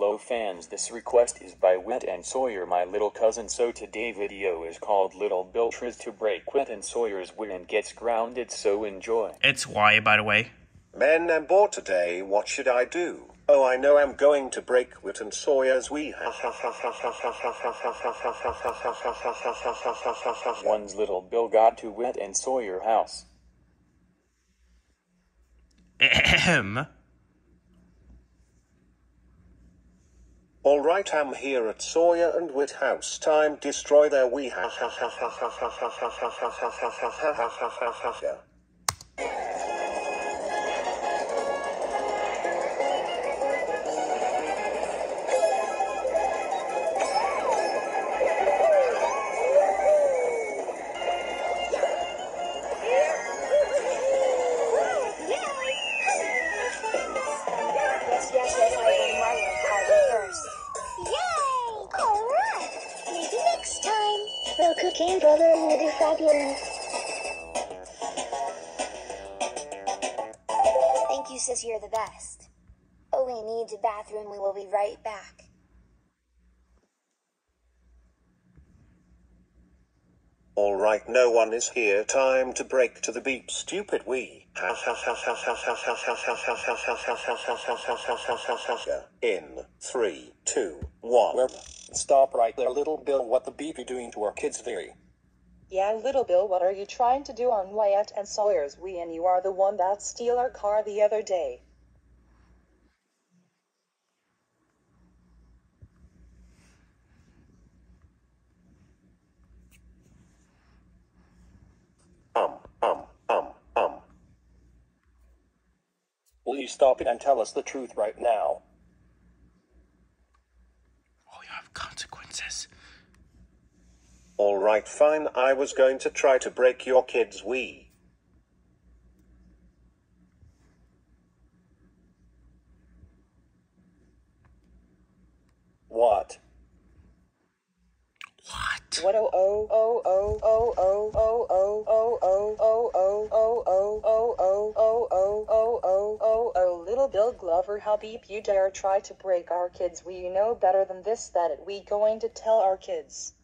Hello fans, this request is by Wyatt and Sawyer, my little cousin. So today video is called Little Bill tries to break Wyatt and Sawyer's win and gets grounded. So enjoy. It's why by the way. Men, I'm bored today. What should I do? Oh, I know I'm going to break Wyatt and Sawyer's Wii. One's little Bill got to Wyatt and Sawyer house. Ahem. I'm here at Sawyer and Wyatt House. Time destroy their Wii. Yes, time. We'll cook in, brother, do fabulous. Thank you, sis, you're the best. Oh, we need the bathroom. We will be right back. All right, no one is here. Time to break to the beat. Stupid Wii. In three, two, one. Stop right there, little Bill. What the beep you doing to our kids, very? Yeah, little Bill, what are you trying to do on Wyatt and Sawyer's Wii and you are the one that steal our car the other day. Will you stop it and tell us the truth right now? Oh, you have consequences. All right, fine. I was going to try to break your kids' Wii. What? What? What oh oh oh oh oh oh oh oh oh oh oh oh Bill Glover how beep you dare try to break our kids Wii know better than this that it we going to tell our kids.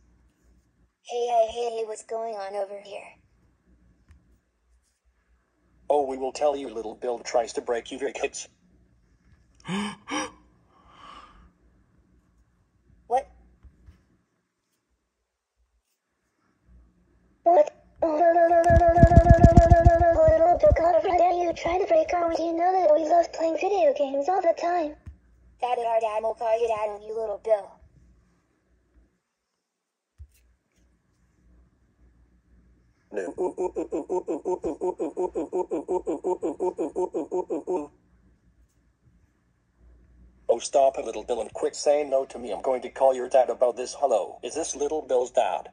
Hey, hey, hey, what's going on over here? Oh, we will tell you, little Bill tries to break you, very kids. What? What? try to break our You know that we love playing video games all the time. That is our dad will call you dad on you, little Bill. No. Oh, stop it, little Bill, and quit saying no to me. I'm going to call your dad about this. Hello, is this little Bill's dad?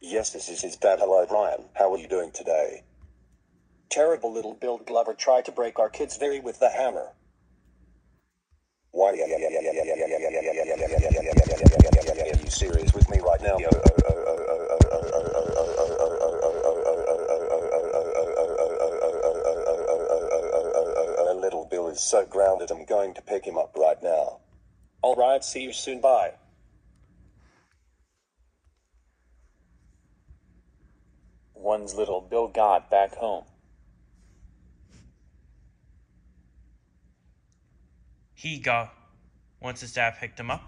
Yes, this is his dad. Hello, Brian. How are you doing today? Terrible little Bill Glover tried to break our kids very with the hammer. Why? Are you serious with me right now? A little Bill is so grounded. I'm going to pick him up right now. All right, see you soon. Bye. One's little Bill got back home. He got. Once his dad picked him up.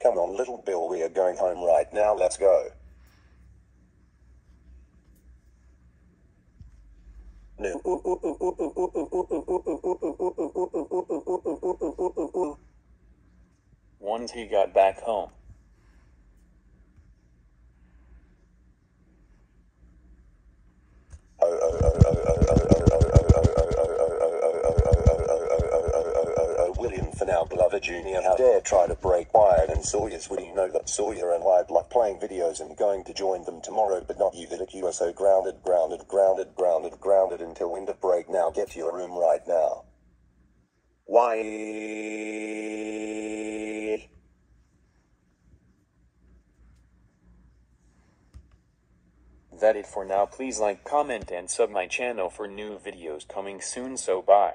Come on, little Bill. We are going home right now. Let's go. No. Once he got back home. William now, Glover Jr. How dare try to break Wyatt and Sawyer's Would you know that Sawyer and Wyatt like playing videos and going to join them tomorrow but not you that you are so grounded, grounded, grounded, grounded, grounded until winter break now get to your room right now. Why? That it for now. Please like, comment and sub my channel for new videos coming soon. So bye.